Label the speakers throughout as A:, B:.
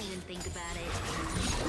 A: Seriously?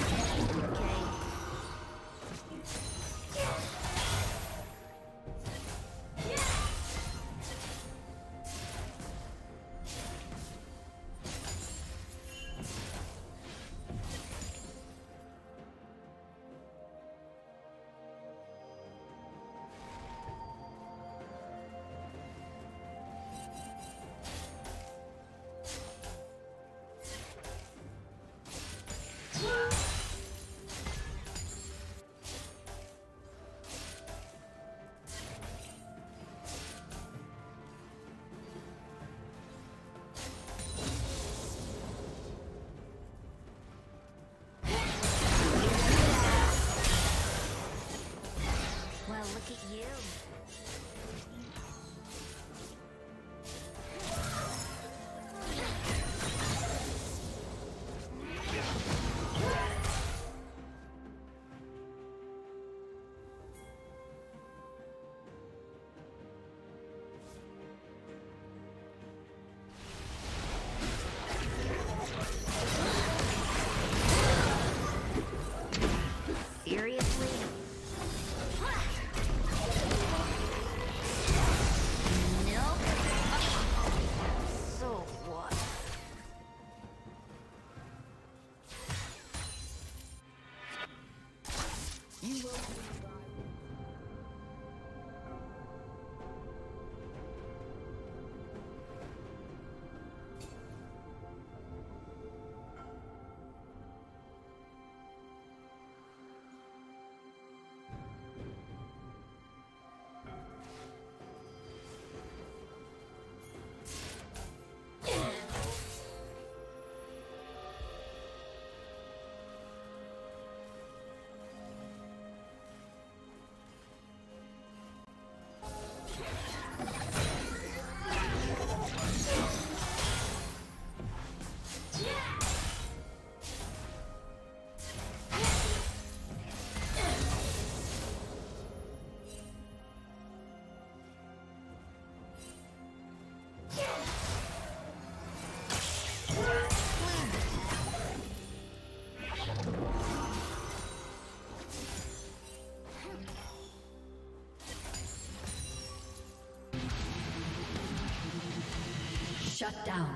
A: Shut down.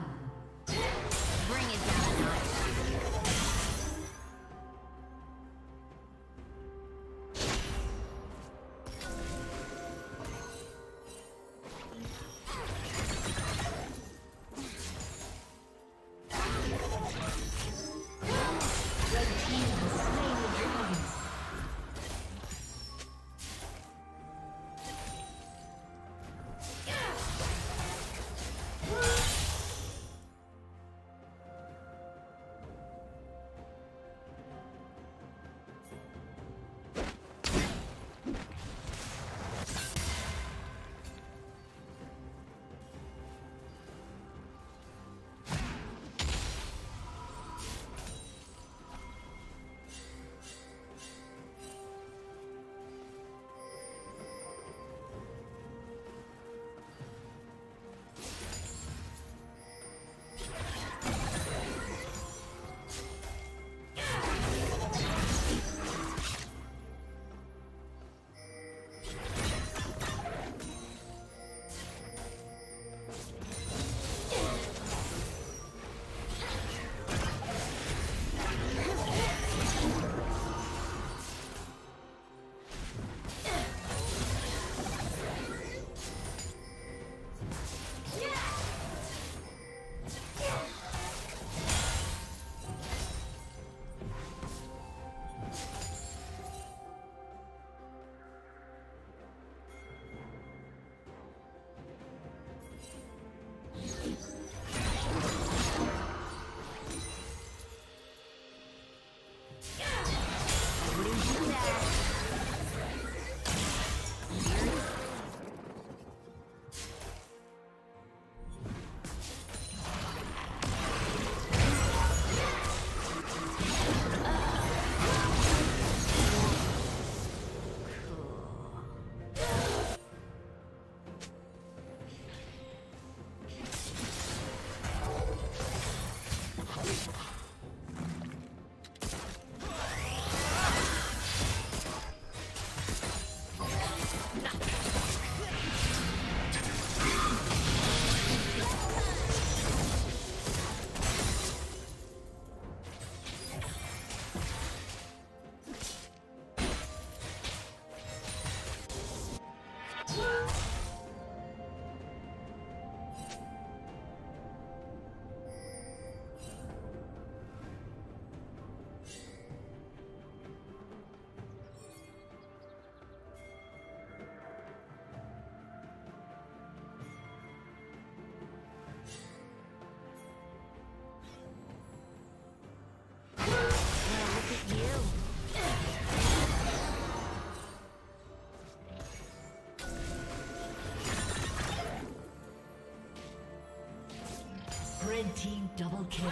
A: Team double kill.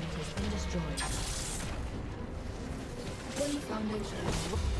B: Turret has been destroyed. One foundation.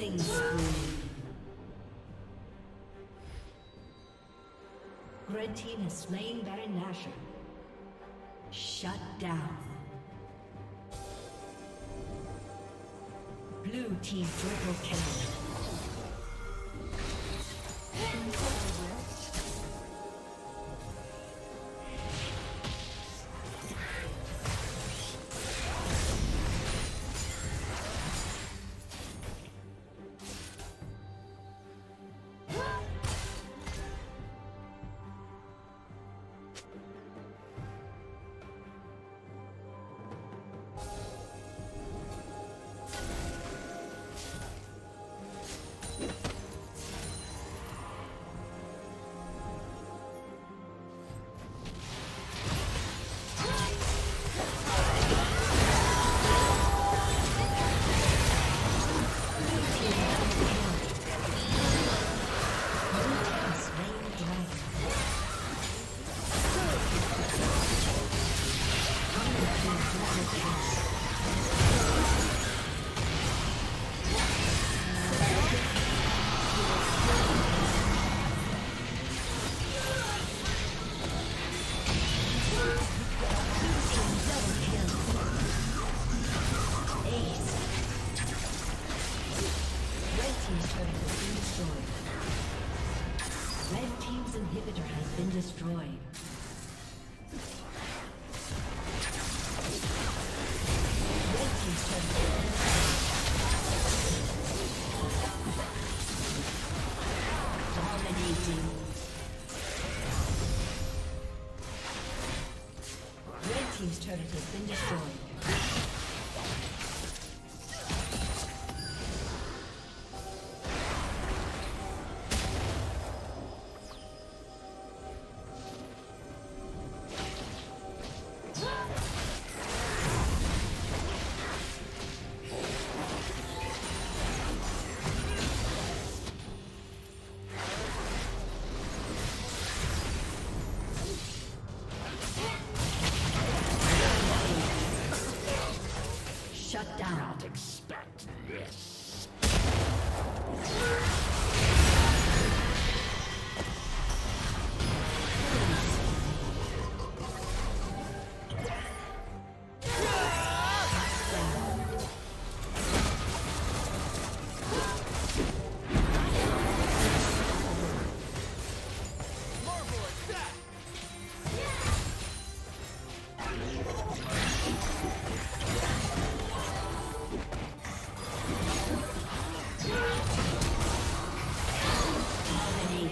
B: Killing spree. Red team has slain Baron Nashor. Shut down. Blue team triple kill.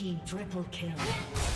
B: team triple kill.